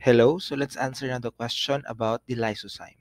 Hello, so let's answer another question about the lysozyme.